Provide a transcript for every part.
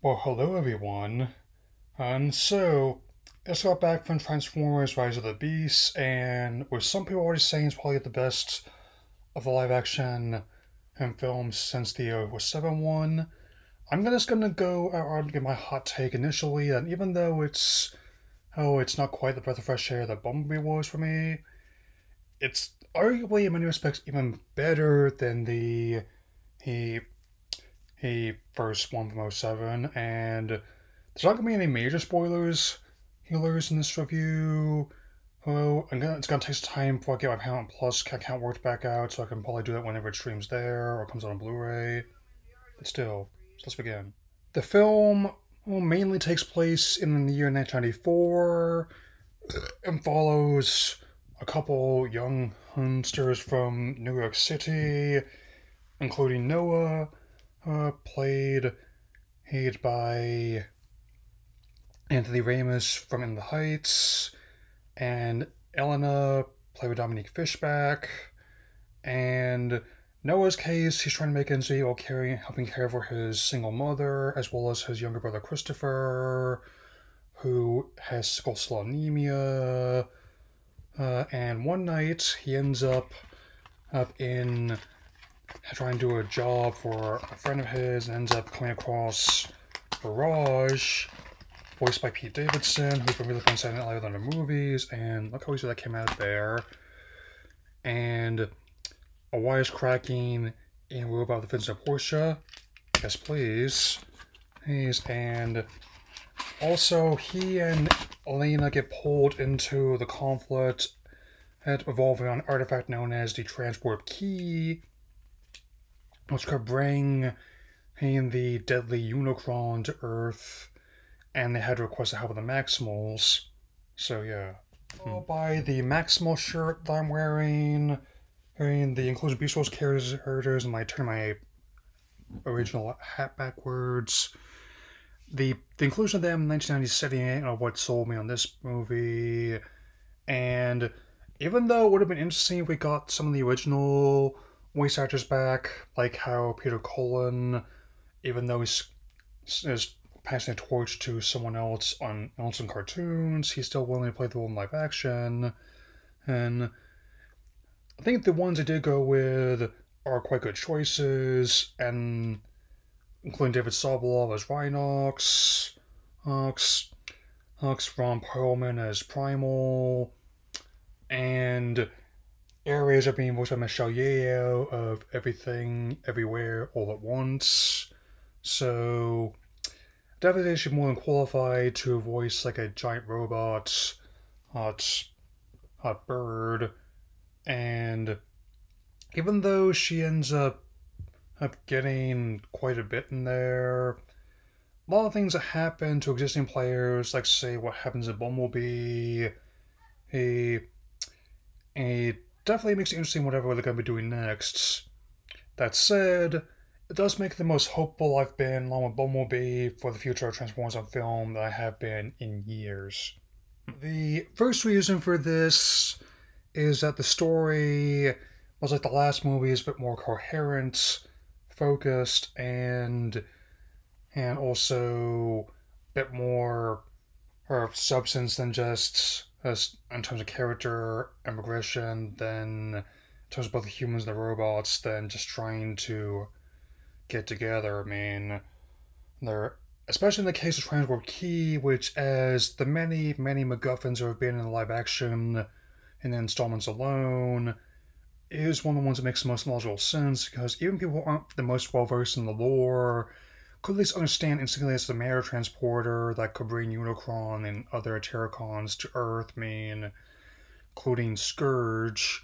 Well, hello everyone. And so, I just got back from Transformers Rise of the Beasts, and with some people already saying it's probably the best of the live action and films since the 07 one, I'm just gonna go out and give my hot take initially, and even though it's oh, it's not quite the breath of fresh air that Bumblebee was for me, it's arguably in many respects even better than the he he first one from 07, and there's not gonna be any major spoilers healers in this review. Oh, gonna, it's gonna take some time before I get my Paramount Plus account worked back out, so I can probably do that whenever it streams there or comes out on Blu-ray. But still, so let's begin. The film well, mainly takes place in the year 1994 and follows a couple young hunsters from New York City, including Noah, uh, played played by Anthony Ramos from In the Heights, and Elena, played by Dominique Fishback, and Noah's case, he's trying to make ends meet while caring, helping care for his single mother, as well as his younger brother Christopher, who has sickle cell anemia. Uh, and one night, he ends up up in trying to do a job for a friend of his, and ends up coming across Mirage, voiced by Pete Davidson, who's been really fun Live on the movies, and look how easy that came out there. And a wisecracking and we're about that fits a Porsche. Yes, please. Please. And also, he and Elena get pulled into the conflict that revolving on an artifact known as the Transwarp Key, could bring in the deadly Unicron to Earth, and they had to request the help of the Maximals. So, yeah. Hmm. By the Maximal shirt that I'm wearing, wearing the Inclusion Beast Wars characters, and I turn my original hat backwards. The, the inclusion of them in 1990 setting are what sold me on this movie. And even though it would have been interesting if we got some of the original voice actors back, like how Peter Cullen, even though he's is passing a torch to someone else on else cartoons, he's still willing to play the role in live action. And I think the ones I did go with are quite good choices, and including David Sobolov as Rhinox, Ox, Ox Ron Perlman as Primal, and Airazor being voiced by Michelle of Everything, Everywhere, All at Once. So, definitely she's more than qualified to voice like a giant robot, hot, hot bird, and even though she ends up up getting quite a bit in there, a lot of things that happen to existing players, like say what happens in Bumblebee, a it definitely makes it interesting whatever they're going to be doing next. That said, it does make the most hopeful I've been along with Bumblebee for the future of Transformers on film that I have been in years. The first reason for this is that the story was like the last movie is a bit more coherent, focused, and and also a bit more of substance than just as in terms of character and progression than in terms of both the humans and the robots then just trying to get together. I mean, they're especially in the case of Transwarp Key, which as the many, many MacGuffins there have been in the live action in the installments alone, is one of the ones that makes the most logical sense because even people who aren't the most well versed in the lore could at least understand instantly as the matter transporter that could bring Unicron and other Terrorcons to Earth, mean, including Scourge,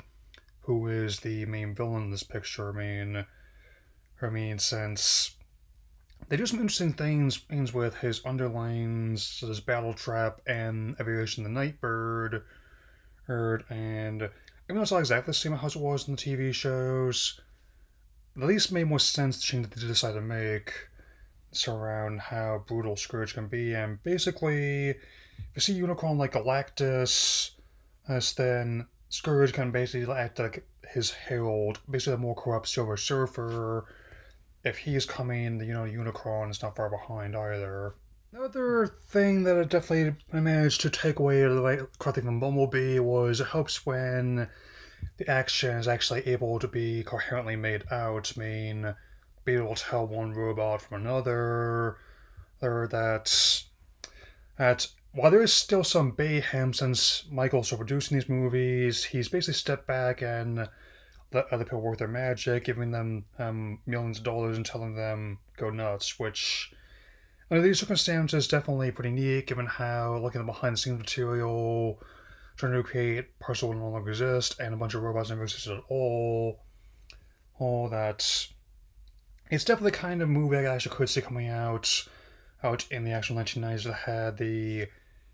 who is the main villain in this picture. I mean, I mean, since they do some interesting things, things with his underlines, his battle trap, and evaluation of the Nightbird, and even though it's not exactly the same as it was in the TV shows, at least made more sense the change that they decided to make around how brutal Scourge can be. And basically, if you see Unicron like Galactus, then Scourge can basically act like his herald, basically the more corrupt Silver Surfer, if he's coming, you know, Unicron is not far behind either. Another thing that I definitely managed to take away the right correctly from Bumblebee was it helps when the action is actually able to be coherently made out. I mean, be able to tell one robot from another, or that that while there is still some mayhem since Michael's producing these movies, he's basically stepped back and let other people work their magic, giving them um, millions of dollars and telling them go nuts, which under these circumstances definitely pretty neat given how looking at the behind the scenes material, trying to create parts that will no longer exist, and a bunch of robots never existed at all. All that it's definitely the kind of movie I actually could see coming out out in the actual 1990s that had the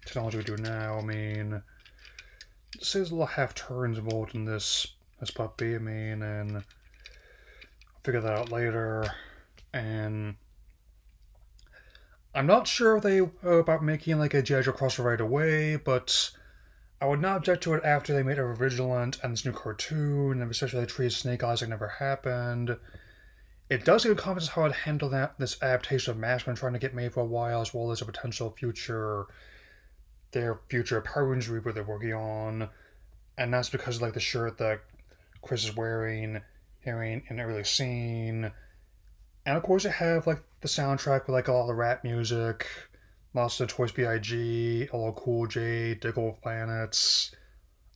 technology we do now. I mean, there's a lot of half turns involved in this this puppy. I mean, and I'll figure that out later. And I'm not sure if they are about making like a G.I. Joe crossover right away, but I would not object to it after they made a Vigilant and this new cartoon, and especially they treated Snake Eyes like never happened. It does give confidence how I'd handle that this adaptation of Mask been trying to get made for a while, as well as a potential future their future Power Rangers reboot they're working on. And that's because of, like the shirt that Chris is wearing, hearing in early scene. And of course, you have like the soundtrack with like a all the rap music, of Toys B.I.G., LL Cool J, Digable Planets.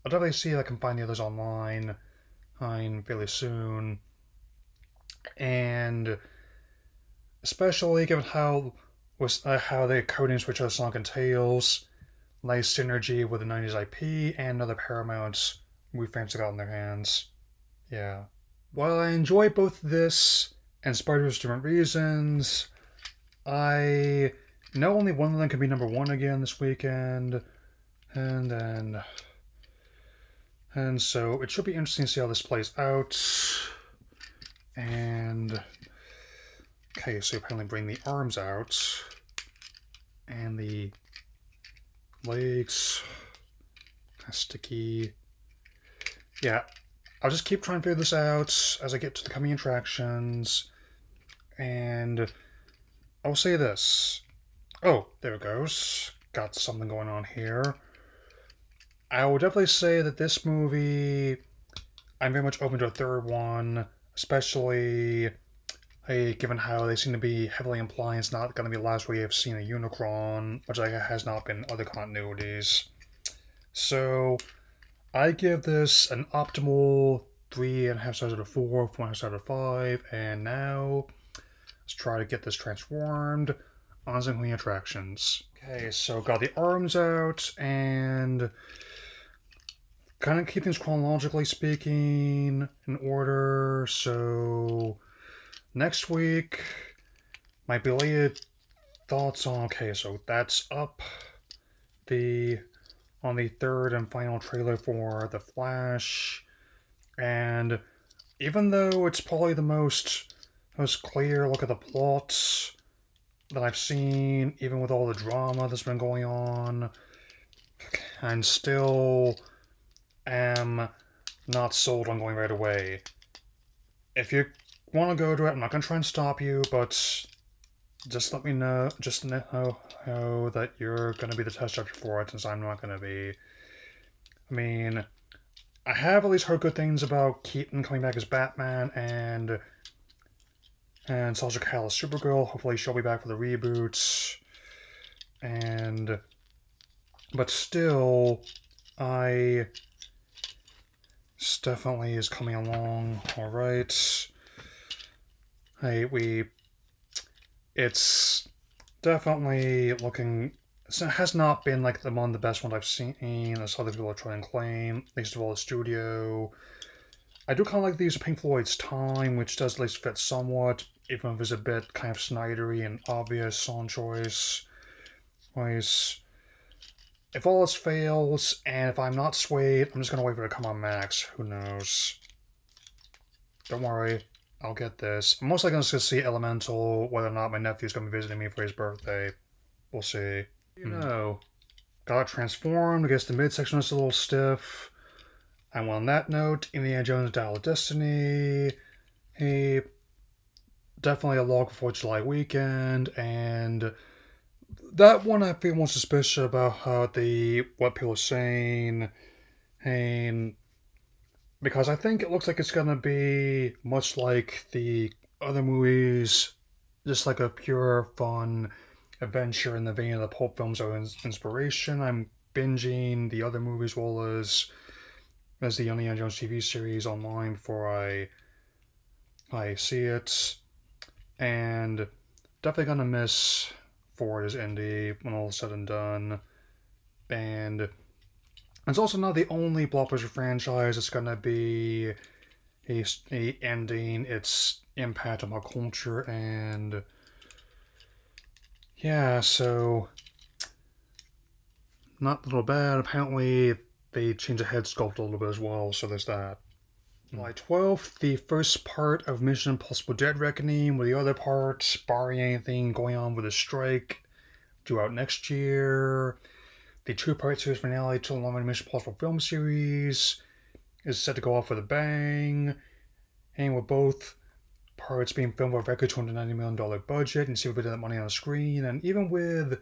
I'll definitely see if I can find the others online, online fairly soon. And especially given how was uh, how the coding switch of Sonic and Tails, nice synergy with the 90s IP and other Paramount movie fans got in their hands. Yeah. While I enjoy both this and Spider's different reasons, I know only one of them can be number one again this weekend. And then. And so it should be interesting to see how this plays out. And. Okay, so apparently bring the arms out. And the legs. Kind of sticky. Yeah, I'll just keep trying to figure this out as I get to the coming attractions. And I'll say this. Oh, there it goes. Got something going on here. I will definitely say that this movie, I'm very much open to a third one, especially hey, given how they seem to be heavily implying it's not going to be the last we have seen a Unicron, which like, has not been other continuities. So, I give this an optimal three and a half stars out of four, four and a half stars out of five, and now let's try to get this transformed on clean attractions. Okay, so got the arms out and kind of keep things chronologically speaking in order. So next week, my belated thoughts on okay, so that's up the on the third and final trailer for The Flash. And even though it's probably the most most clear look at the plots that I've seen, even with all the drama that's been going on, and still am not sold on going right away. If you want to go to it, I'm not going to try and stop you, but just let me know, just know, know that you're going to be the test subject for it, since I'm not going to be. I mean, I have at least heard good things about Keaton coming back as Batman and and Sasha Calle as Supergirl. Hopefully, she'll be back for the reboots. And but still, I definitely is coming along all right. Hey, we it's definitely looking it has not been like among the best ones I've seen, as other people are trying to claim, least of all the studio. I do kind of like these Pink Floyd's Time, which does at least fit somewhat, even if it's a bit kind of Snydery and obvious song choice. Wise, if all this fails, and if I'm not swayed, I'm just gonna wait for it to come on Max. Who knows? Don't worry, I'll get this. I'm most likely going to see Elemental, whether or not my nephew's going to be visiting me for his birthday. We'll see. You hmm. know, got transformed. I guess the midsection was a little stiff. And on that note, Indiana Jones Dial of Destiny. He definitely a log for July weekend, and that one I feel more suspicious about how the what people are saying, and because I think it looks like it's gonna be much like the other movies, just like a pure fun adventure in the vein of the pulp films or inspiration. I'm binging the other movies well as as the Indiana Jones TV series online before I I see it, and definitely gonna miss Ford as Indy when all is said and done, and it's also not the only blockbuster franchise that's gonna be a, a ending its impact on pop culture and yeah, so not a little bad. Apparently, they changed the head sculpt a little bit as well, so there's that. July 12th, the first part of Mission Impossible Dead Reckoning, with the other parts, barring anything going on with a strike, due out next year. The two part series finale to the long Mission Impossible film series is set to go off with a bang, and with both parts being filmed with a record $290 million budget and see if we did that money on the screen, and even with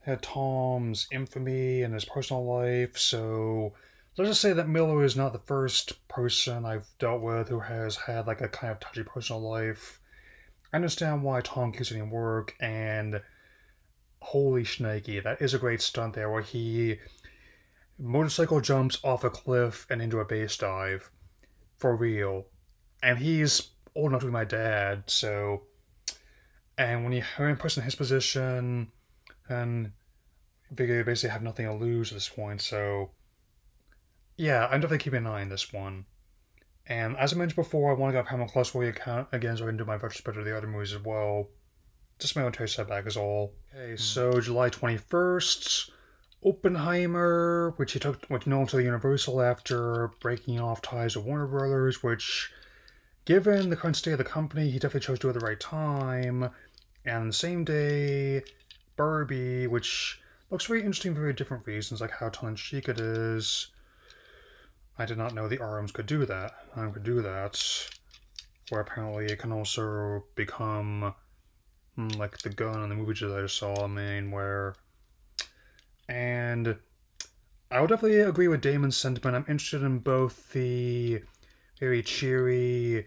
had Tom's infamy and his personal life. So let's just say that Miller is not the first person I've dealt with who has had like a kind of touchy personal life. I understand why Tom keeps getting work, and holy snaky, that is a great stunt there where he motorcycle jumps off a cliff and into a base dive for real. And he's old enough to be my dad, so and when you are in person in his position and basically have nothing to lose at this point. So, yeah, I'm definitely keeping an eye on this one. And as I mentioned before, I want to get Paramount Plus for the account again so I can do my retrospective of the other movies as well. Just my own taste setback is all. Okay, mm. so July 21st, Oppenheimer, which he took, which known to the Universal after breaking off ties with Warner Brothers, which, given the current state of the company, he definitely chose to do it at the right time. And the same day, Barbie, which looks very interesting for very different reasons, like how tongue-in-cheek it is. I did not know the arms could do that. I could do that. Where apparently it can also become mm, like the gun in the movie that I just saw, I mean, where... And I would definitely agree with Damon's sentiment. I'm interested in both the very cheery,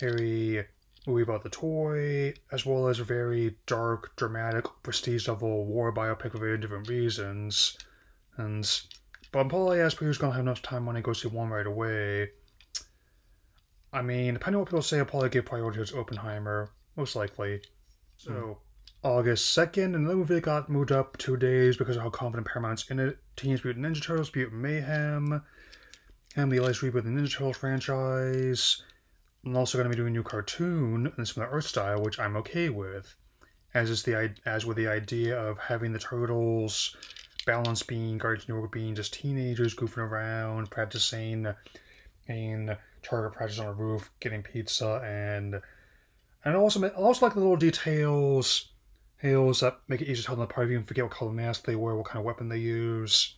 very movie about the toy, as well as a very dark, dramatic, prestige level war biopic for very different reasons. And but I'm probably asking who's gonna have enough time when I go see one right away. I mean, depending on what people say, I'll probably give priority to Oppenheimer, most likely. So mm. August 2nd, another movie got moved up two days because of how confident Paramount's in it. Teenage Mutant Ninja Turtles, Mutant Mayhem, and the latest reboot of the Ninja Turtles franchise. I'm also going to be doing a new cartoon, and from the art style, which I'm okay with. As is the as with the idea of having the turtles balance being Guardians of being just teenagers goofing around, practicing in target practice on a roof, getting pizza, and and also I also like the little details, details that make it easier to tell them apart. You can forget what color mask they wear, what kind of weapon they use.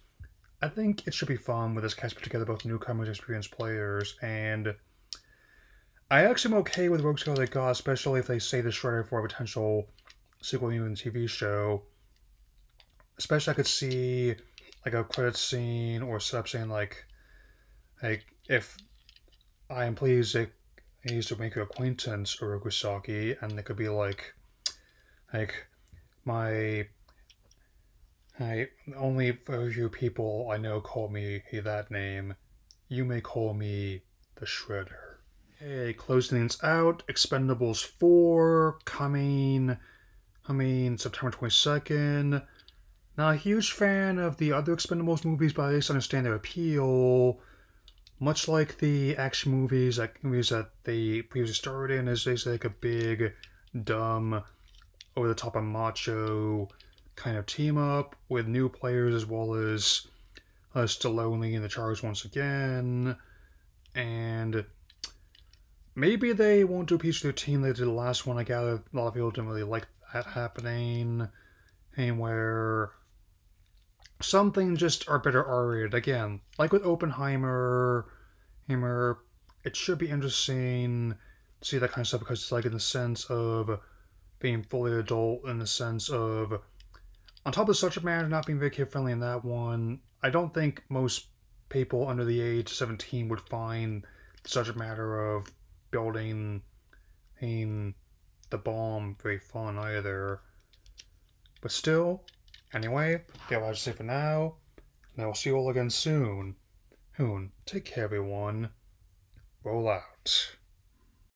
I think it should be fun with this cast put together both newcomers and experienced players, and I actually am okay with Rogue Scholar God, especially if they say the Shredder for a potential sequel even TV show. Especially I could see like a credit scene or setup saying like like if I am pleased he needs to make your acquaintance Oroku Saki and it could be like like my I only few people I know call me that name. You may call me the Shredder. Okay, closing things out. Expendables 4 coming, I mean, September 22nd. Not a huge fan of the other Expendables movies, but I least understand their appeal. Much like the action movies, like movies that they previously starred in, is basically like a big, dumb, over the top of macho kind of team up with new players as well as uh, Stallone in the charge once again. And Maybe they won't do a piece of their team they did the last one. I gather a lot of people didn't really like that happening. And where some things just are better R-rated. Again, like with Oppenheimer, Hammer, it should be interesting. To see that kind of stuff because it's like in the sense of being fully adult, in the sense of on top of the subject matter not being very kid friendly in that one. I don't think most people under the age of 17 would find the subject matter of building in the bomb very fun either. But still, anyway, I'll say for now, and I will see you all again soon. Hoon, take care everyone. Roll out.